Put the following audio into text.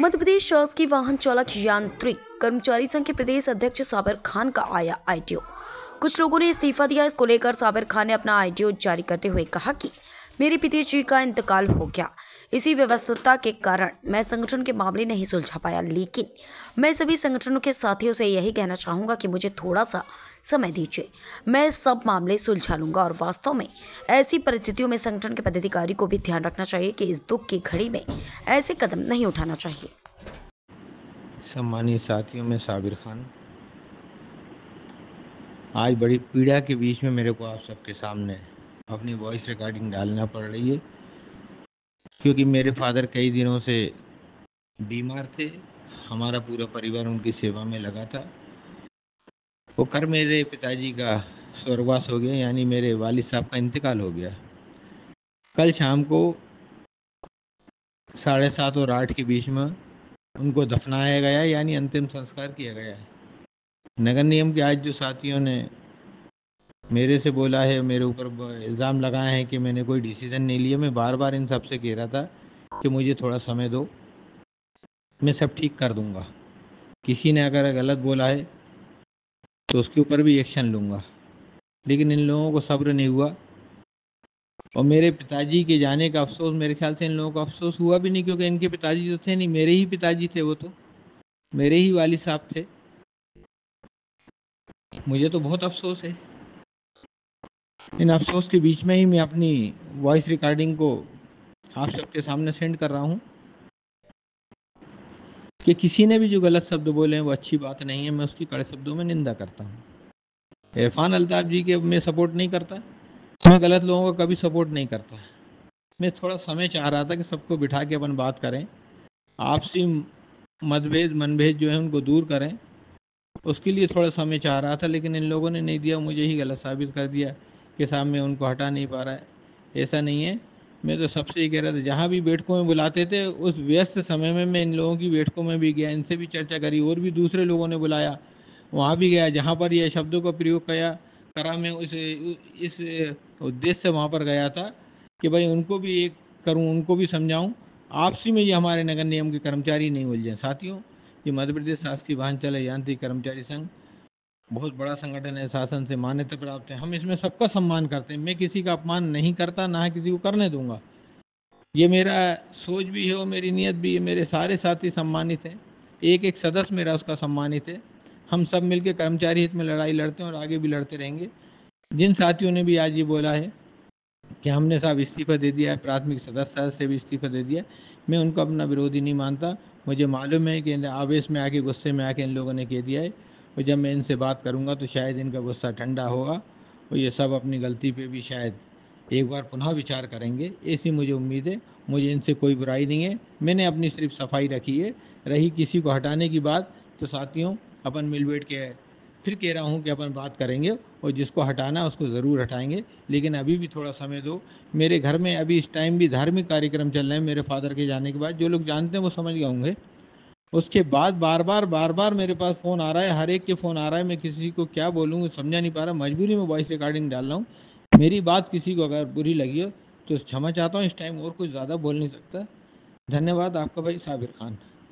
मध्य प्रदेश शासकीय वाहन चालक यांत्रिक कर्मचारी संघ के प्रदेश अध्यक्ष साबिर खान का आया आईटीओ। कुछ लोगों ने इस्तीफा दिया, इसको लेकर साबिर खान ने अपना आईटीओ जारी करते हुए कहा कि, मेरे पिताजी का इंतकाल हो गया। इसी व्यवस्था के कारण मैं संगठन के मामले नहीं सुलझा पाया, लेकिन मैं सभी संगठनों के साथियों से यही कहना चाहूँगा कि मुझे थोड़ा सा समय दीजिए। मैं सब मामले सुलझा लूँगा और वास्तव में ऐसी परिस्थितियों में संगठन के पदाधिकारी को भी ध्यान रखना चाहिए कि इस दुख की घड़ी में ऐसे कदम नहीं उठाना चाहिए। सम्मानित साथियों, में साबिर खान। आज बड़ी पीड़ा के बीच में मेरे को आप सबके सामने अपनी वॉइस रिकॉर्डिंग डालना पड़ रही है, क्योंकि मेरे फादर कई दिनों से बीमार थे। हमारा पूरा परिवार उनकी सेवा में लगा था। वो कर मेरे पिताजी का स्वर्गवास हो गया, यानी मेरे वालिद साहब का इंतकाल हो गया। कल शाम को साढ़े सात और आठ के बीच में उनको दफनाया गया, यानी अंतिम संस्कार किया गया। है नगर नियम के आज जो साथियों ने मेरे से बोला है, मेरे ऊपर इल्ज़ाम लगाए हैं कि मैंने कोई डिसीज़न नहीं लिया, मैं बार बार इन सबसे कह रहा था कि मुझे थोड़ा समय दो, मैं सब ठीक कर दूँगा। किसी ने अगर गलत बोला है तो उसके ऊपर भी एक्शन लूँगा। लेकिन इन लोगों को सब्र नहीं हुआ। और मेरे पिताजी के जाने का अफसोस, मेरे ख्याल से इन लोगों का अफसोस हुआ भी नहीं, क्योंकि इनके पिताजी तो थे नहीं। मेरे ही पिताजी थे वो तो। मेरे ही वालिद साहब थे। मुझे तो बहुत अफसोस है। इन अफसोस के बीच में ही मैं अपनी वॉइस रिकॉर्डिंग को आप सबके सामने सेंड कर रहा हूँ। कि किसी ने भी जो गलत शब्द बोले हैं, वो अच्छी बात नहीं है, मैं उसकी कड़े शब्दों में निंदा करता हूँ। इरफान अल्ताफ़ जी के मैं सपोर्ट नहीं करता, मैं गलत लोगों का कभी सपोर्ट नहीं करता। मैं थोड़ा समय चाह रहा था कि सबको बिठा के अपन बात करें, आपसी मतभेद, मनभेद जो है, उनको दूर करें। उसके लिए थोड़ा समय चाह रहा था, लेकिन इन लोगों ने नहीं दिया, मुझे ही गलत साबित कर दिया कि साहब मैं उनको हटा नहीं पा रहा है। ऐसा नहीं है। मैं तो सबसे ही कह रहा था, जहाँ भी बैठकों में बुलाते थे, उस व्यस्त समय में मैं इन लोगों की बैठकों में भी गया, इनसे भी चर्चा करी, और भी दूसरे लोगों ने बुलाया, वहाँ भी गया, जहाँ पर यह शब्दों का प्रयोग किया, करा मैं उस, इस उद्देश्य से वहाँ पर गया था कि भाई उनको भी एक करूँ, उनको भी समझाऊँ, आपसी में ये हमारे नगर नियम के कर्मचारी नहीं उलझे। साथियों, ये मध्य प्रदेश शासकीय वाहन चले यांत्रिक कर्मचारी संघ बहुत बड़ा संगठन है, शासन से मान्यता प्राप्त है। हम इसमें सबका सम्मान करते हैं। मैं किसी का अपमान नहीं करता, ना किसी को करने दूँगा। ये मेरा सोच भी है और मेरी नीयत भी है। मेरे सारे साथी सम्मानित हैं। एक एक सदस्य मेरा उसका सम्मानित है। हम सब मिलकर कर्मचारी हित में लड़ाई लड़ते हैं और आगे भी लड़ते रहेंगे। जिन साथियों ने भी आज ये बोला है कि हमने साहब इस्तीफा दे दिया है, प्राथमिक सदस्य से भी इस्तीफा दे दिया मैं उनको अपना विरोधी नहीं मानता। मुझे मालूम है कि आवेश में आके, गुस्से में आके इन लोगों ने कह दिया है। और जब मैं इनसे बात करूँगा तो शायद इनका गुस्सा ठंडा होगा और ये सब अपनी गलती पे भी शायद एक बार पुनः विचार करेंगे। ऐसी मुझे उम्मीद है। मुझे इनसे कोई बुराई नहीं है। मैंने अपनी सिर्फ़ सफ़ाई रखी है। रही किसी को हटाने की बात तो साथियों, अपन मिल बैठ के फिर कह रहा हूँ कि अपन बात करेंगे और जिसको हटाना उसको ज़रूर हटाएँगे। लेकिन अभी भी थोड़ा समय दो। मेरे घर में अभी इस टाइम भी धार्मिक कार्यक्रम चल रहे हैं मेरे फादर के जाने के बाद। जो लोग जानते हैं वो समझ गए होंगे। उसके बाद बार बार बार बार मेरे पास फ़ोन आ रहा है, हर एक के फ़ोन आ रहा है, मैं किसी को क्या बोलूँ, समझा नहीं पा रहा, मजबूरी में वॉइस रिकॉर्डिंग डाल रहा हूँ। मेरी बात किसी को अगर बुरी लगी हो तो क्षमा चाहता हूँ, इस टाइम और कुछ ज़्यादा बोल नहीं सकता। धन्यवाद आपका भाई साबिर खान।